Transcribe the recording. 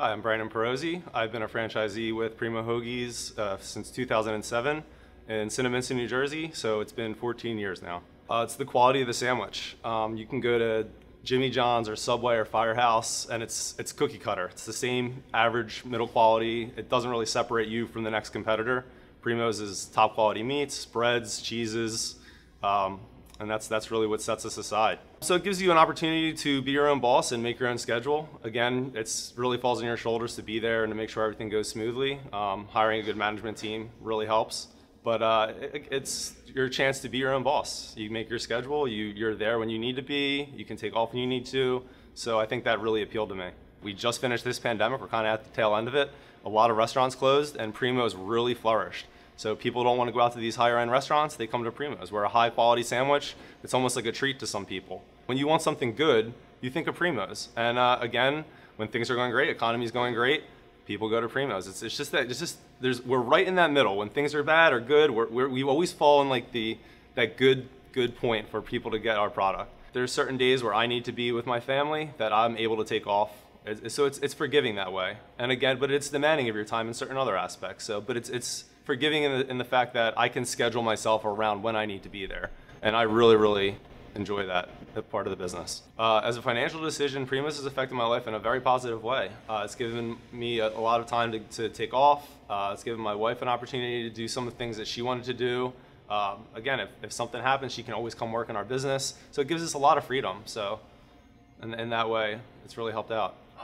Hi, I'm Brandon Perosi. I've been a franchisee with Primo Hoagies uh, since 2007 in Cinnaminson, New Jersey, so it's been 14 years now. Uh, it's the quality of the sandwich. Um, you can go to Jimmy John's or Subway or Firehouse, and it's it's cookie cutter. It's the same average middle quality. It doesn't really separate you from the next competitor. Primo's is top quality meats, breads, cheeses, um, and that's that's really what sets us aside. So it gives you an opportunity to be your own boss and make your own schedule. Again, it's really falls on your shoulders to be there and to make sure everything goes smoothly. Um, hiring a good management team really helps, but uh, it, it's your chance to be your own boss. You make your schedule. You you're there when you need to be. You can take off when you need to. So I think that really appealed to me. We just finished this pandemic. We're kind of at the tail end of it. A lot of restaurants closed, and Primo's really flourished. So people don't want to go out to these higher end restaurants, they come to Primo's. We're a high quality sandwich. It's almost like a treat to some people. When you want something good, you think of Primo's. And uh, again, when things are going great, economy's going great, people go to Primo's. It's, it's just that, it's just, there's, we're right in that middle. When things are bad or good, we're, we're, we always fall in like the, that good, good point for people to get our product. There's certain days where I need to be with my family that I'm able to take off so it's, it's forgiving that way. And again, but it's demanding of your time in certain other aspects. So, but it's, it's forgiving in the, in the fact that I can schedule myself around when I need to be there. And I really, really enjoy that part of the business. Uh, as a financial decision, Primo's has affected my life in a very positive way. Uh, it's given me a, a, lot of time to, to take off. Uh, it's given my wife an opportunity to do some of the things that she wanted to do. Um, again, if, if something happens, she can always come work in our business. So it gives us a lot of freedom. So in, in that way, it's really helped out.